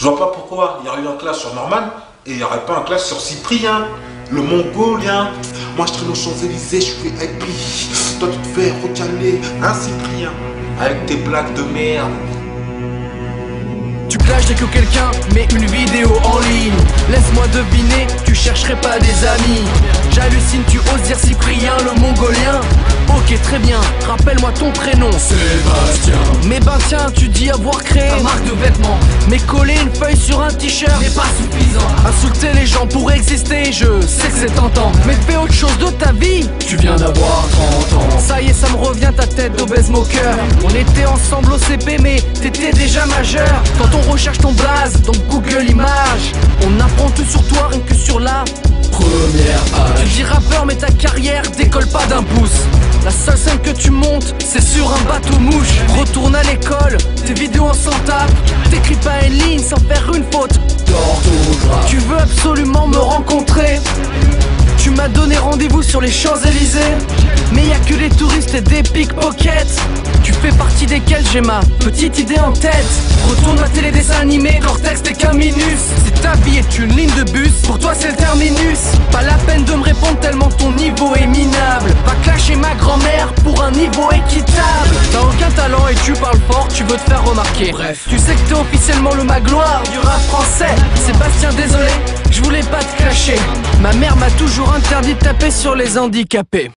Je vois pas pourquoi il y aurait eu un clash sur Norman et il n'y aurait pas un clash sur Cyprien, le mongolien. Moi je traîne aux Champs-Élysées, je fais IP. Toi tu te fais recaler, un Cyprien, avec tes blagues de merde. Clashes dès que quelqu'un met une vidéo en ligne. Laisse-moi deviner, tu chercherais pas des amis. J'hallucine, tu oses dire Cyprien le mongolien. Ok très bien, rappelle-moi ton prénom. Sébastien. Mais ben tiens, tu dis avoir créé Ta marque de vêtements. Mais coller une feuille sur un t-shirt. N'est pas suffisant. Insulter les gens pour exister, je sais que c'est tentant. Mais fais autre chose de ta ta tête d'obèse moqueur. On était ensemble au CP mais t'étais déjà majeur. Quand on recherche ton blaze dans Google Images On apprend tout sur toi rien que sur la Première Tu âge dis rappeur mais ta carrière décolle pas d'un pouce. La seule scène que tu montes c'est sur un bateau mouche. Retourne à l'école, tes vidéos en s'en tape. T'écris pas une ligne sans faire sur les Champs-Élysées. Mais y a que les touristes et des pickpockets. Tu fais partie desquels j'ai ma petite idée en tête. Retourne ma télé dessin animé, Cortex t'es qu'un minus Si ta vie est une ligne de bus, pour toi c'est le terminus. Pas la peine de me répondre tellement ton niveau est minable. Va clasher ma grand-mère pour un niveau équitable. T'as aucun talent et tu parles fort, tu veux te faire remarquer. Bref. Tu sais que t'es officiellement le magloire du rap français. Sébastien désolé, je voulais pas te clasher Ma mère m'a toujours interdit de taper sur les handicapés